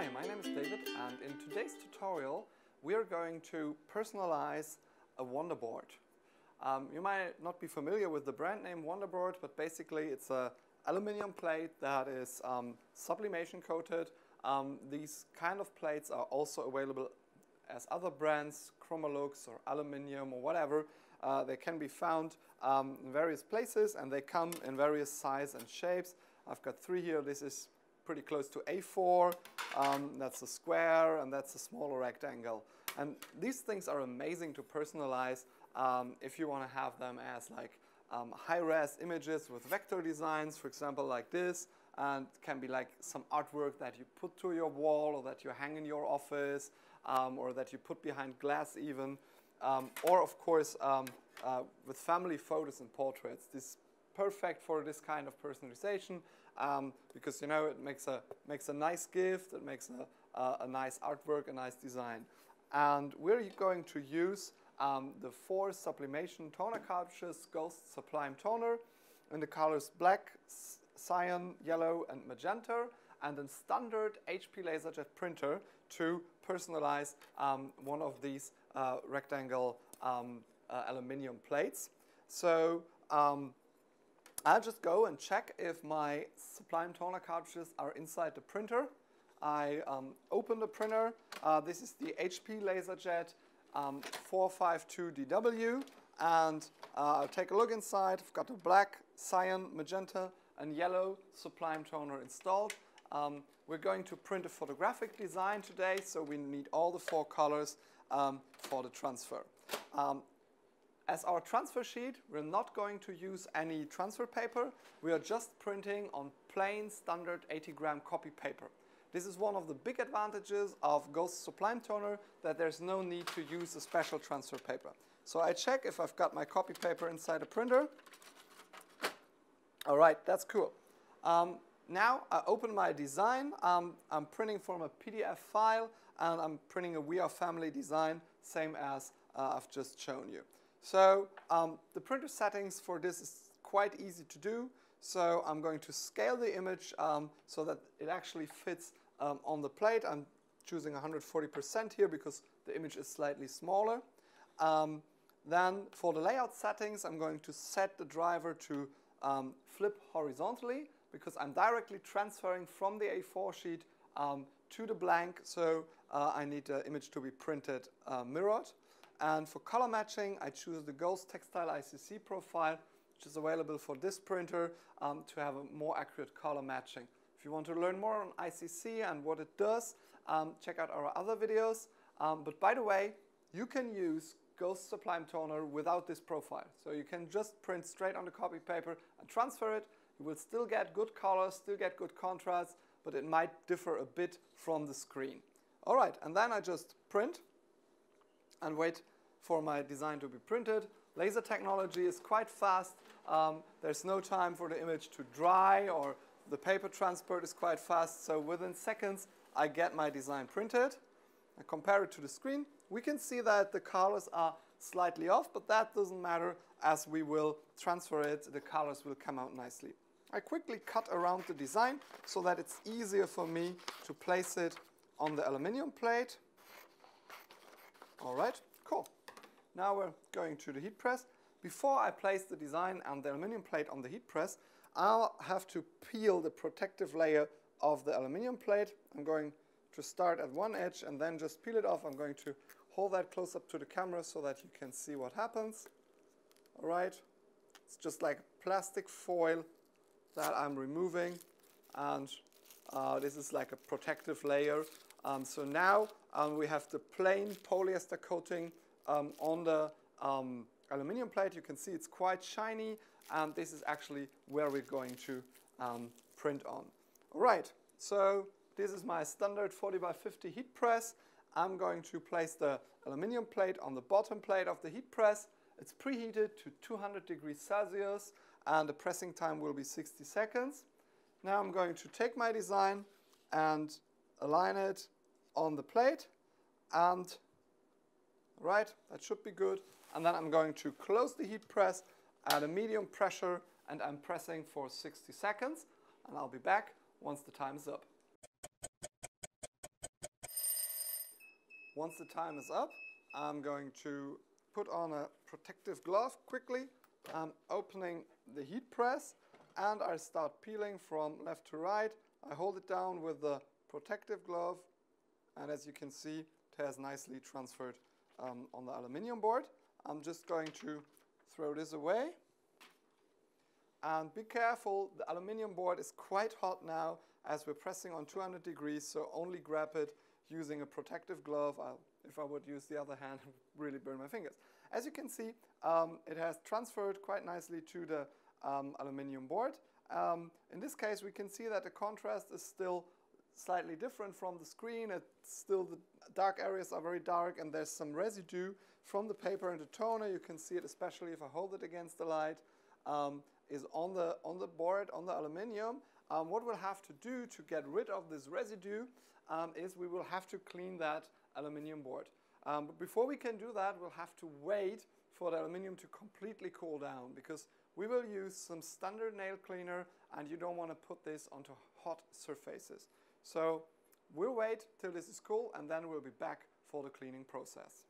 Hi, my name is David and in today's tutorial we are going to personalize a WunderBoard. Um, you might not be familiar with the brand name WunderBoard, but basically it's a aluminium plate that is um, sublimation coated. Um, these kind of plates are also available as other brands, Chromalux or aluminium or whatever. Uh, they can be found um, in various places and they come in various size and shapes. I've got three here. This is pretty close to A4. Um, that's a square and that's a smaller rectangle. And these things are amazing to personalize um, if you want to have them as like um, high-res images with vector designs, for example, like this, and can be like some artwork that you put to your wall or that you hang in your office um, or that you put behind glass even. Um, or, of course, um, uh, with family photos and portraits. This is perfect for this kind of personalization um, because, you know, it makes a, makes a nice gift, it makes a, uh, a nice artwork, a nice design. And we're going to use um, the four sublimation toner cartridges, Ghost Sublime Toner, in the colors black, cyan, yellow, and magenta, and a standard HP LaserJet printer to personalize um, one of these uh, rectangle um, uh, aluminium plates. So um, I'll just go and check if my Sublime toner cartridges are inside the printer. I um, open the printer. Uh, this is the HP LaserJet um, 452DW. And uh, I'll take a look inside. I've got a black, cyan, magenta, and yellow Sublime toner installed. Um, we're going to print a photographic design today, so we need all the four colors um, for the transfer. As our transfer sheet, we're not going to use any transfer paper. We are just printing on plain standard 80 gram copy paper. This is one of the big advantages of Ghost Sublime Toner that there's no need to use a special transfer paper. So I check if I've got my copy paper inside a printer. All right, that's cool. Um, now I open my design. Um, I'm printing from a PDF file and I'm printing a We Are Family design, same as uh, I've just shown you. So um, the printer settings for this is quite easy to do. So I'm going to scale the image um, so that it actually fits um, on the plate. I'm choosing 140% here because the image is slightly smaller. Um, then for the layout settings, I'm going to set the driver to um, flip horizontally because I'm directly transferring from the A4 sheet um, to the blank. So uh, I need the image to be printed uh, mirrored. And for color matching, I choose the Ghost Textile ICC profile, which is available for this printer um, to have a more accurate color matching. If you want to learn more on ICC and what it does, um, check out our other videos. Um, but by the way, you can use Ghost Sublime Toner without this profile. So you can just print straight on the copy paper and transfer it. You will still get good colors, still get good contrast, but it might differ a bit from the screen. All right, and then I just print and wait for my design to be printed. Laser technology is quite fast. Um, there's no time for the image to dry or the paper transport is quite fast, so within seconds I get my design printed. I compare it to the screen. We can see that the colors are slightly off, but that doesn't matter as we will transfer it, the colors will come out nicely. I quickly cut around the design so that it's easier for me to place it on the aluminium plate. All right, cool. Now we're going to the heat press. Before I place the design and the aluminium plate on the heat press, I'll have to peel the protective layer of the aluminium plate. I'm going to start at one edge and then just peel it off. I'm going to hold that close up to the camera so that you can see what happens. All right, it's just like plastic foil that I'm removing and uh, this is like a protective layer. Um, so now um, we have the plain polyester coating um, on the um, aluminium plate. You can see it's quite shiny and this is actually where we're going to um, print on. All right, so this is my standard 40 by 50 heat press. I'm going to place the aluminium plate on the bottom plate of the heat press. It's preheated to 200 degrees Celsius and the pressing time will be 60 seconds. Now I'm going to take my design and align it on the plate and right, that should be good. And then I'm going to close the heat press at a medium pressure and I'm pressing for 60 seconds and I'll be back once the time is up. once the time is up, I'm going to put on a protective glove quickly. I'm opening the heat press and I start peeling from left to right. I hold it down with the protective glove and as you can see it has nicely transferred um, on the aluminium board. I'm just going to throw this away and be careful, the aluminium board is quite hot now as we're pressing on 200 degrees, so only grab it using a protective glove. I'll, if I would use the other hand, really burn my fingers. As you can see, um, it has transferred quite nicely to the um, aluminium board. Um, in this case, we can see that the contrast is still slightly different from the screen. It's still the dark areas are very dark and there's some residue from the paper and the toner. You can see it especially if I hold it against the light. Um, is on the, on the board, on the aluminium. Um, what we'll have to do to get rid of this residue um, is we will have to clean that aluminium board. Um, but before we can do that, we'll have to wait for the aluminium to completely cool down because we will use some standard nail cleaner and you don't want to put this onto hot surfaces. So we'll wait till this is cool and then we'll be back for the cleaning process.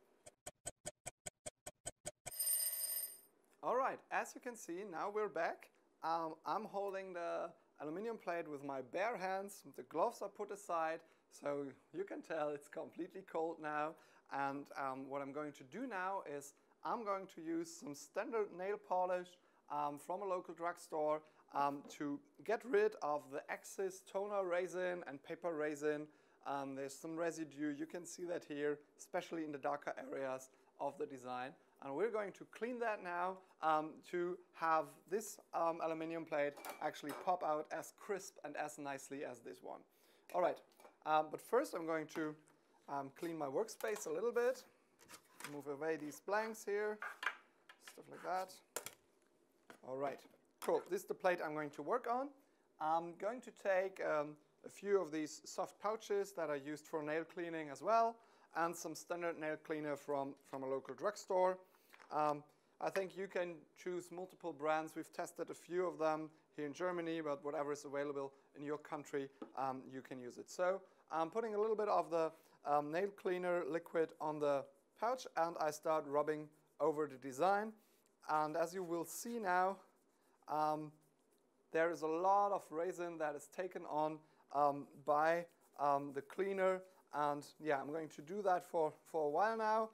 All right, as you can see, now we're back. Um, I'm holding the aluminium plate with my bare hands. The gloves are put aside, so you can tell it's completely cold now. And um, what I'm going to do now is I'm going to use some standard nail polish um, from a local drugstore um, to get rid of the excess toner resin and paper resin. Um, there's some residue, you can see that here, especially in the darker areas of the design. And we're going to clean that now um, to have this um, aluminium plate actually pop out as crisp and as nicely as this one. All right, um, but first I'm going to um, clean my workspace a little bit, move away these blanks here, stuff like that. All right, cool. This is the plate I'm going to work on. I'm going to take um, a few of these soft pouches that are used for nail cleaning as well, and some standard nail cleaner from, from a local drugstore. Um, I think you can choose multiple brands. We've tested a few of them here in Germany, but whatever is available in your country, um, you can use it. So I'm putting a little bit of the um, nail cleaner liquid on the pouch and I start rubbing over the design. And as you will see now, um, there is a lot of resin that is taken on um, by um, the cleaner. And yeah, I'm going to do that for, for a while now.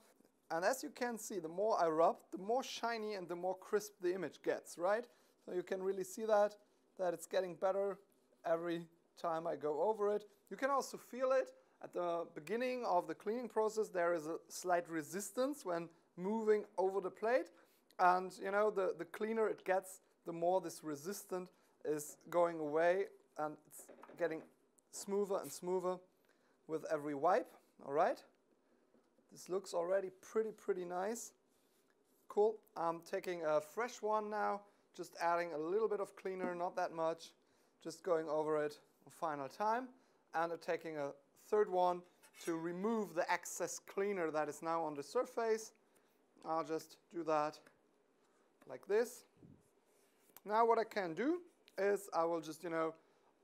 And as you can see, the more I rub, the more shiny and the more crisp the image gets, right? So you can really see that, that it's getting better every time I go over it. You can also feel it at the beginning of the cleaning process. There is a slight resistance when moving over the plate. And you know, the, the cleaner it gets, the more this resistance is going away and it's getting smoother and smoother with every wipe, all right? This looks already pretty, pretty nice. Cool. I'm taking a fresh one now, just adding a little bit of cleaner, not that much, just going over it a final time. And I'm taking a third one to remove the excess cleaner that is now on the surface. I'll just do that like this. Now what I can do is I will just, you know,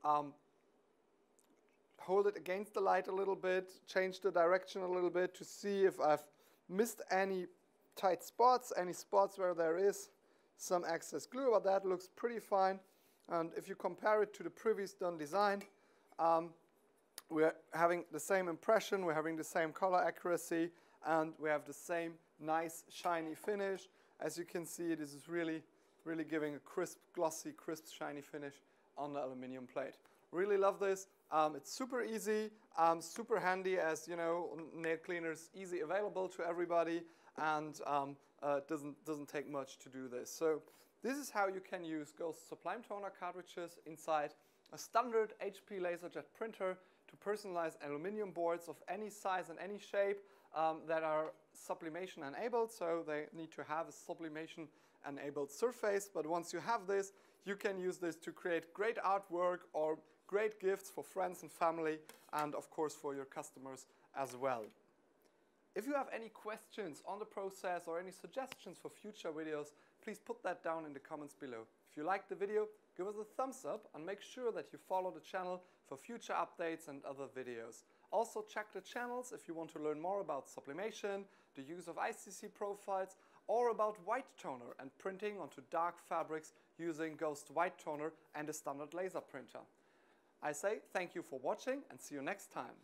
um, hold it against the light a little bit, change the direction a little bit to see if I've missed any tight spots, any spots where there is some excess glue, but that looks pretty fine. And if you compare it to the previous done design, um, we're having the same impression, we're having the same color accuracy, and we have the same nice shiny finish. As you can see, this is really, really giving a crisp, glossy, crisp, shiny finish on the aluminum plate. Really love this. Um, it's super easy, um, super handy as you know, nail cleaners easy available to everybody and um, uh, doesn't, doesn't take much to do this. So this is how you can use Ghost Sublime Toner cartridges inside a standard HP LaserJet printer to personalize aluminum boards of any size and any shape um, that are sublimation enabled. So they need to have a sublimation enabled surface. But once you have this, you can use this to create great artwork or great gifts for friends and family and of course for your customers as well. If you have any questions on the process or any suggestions for future videos, please put that down in the comments below. If you liked the video, give us a thumbs up and make sure that you follow the channel for future updates and other videos. Also check the channels if you want to learn more about sublimation, the use of ICC profiles, or about white toner and printing onto dark fabrics using Ghost White Toner and a standard laser printer. I say thank you for watching and see you next time.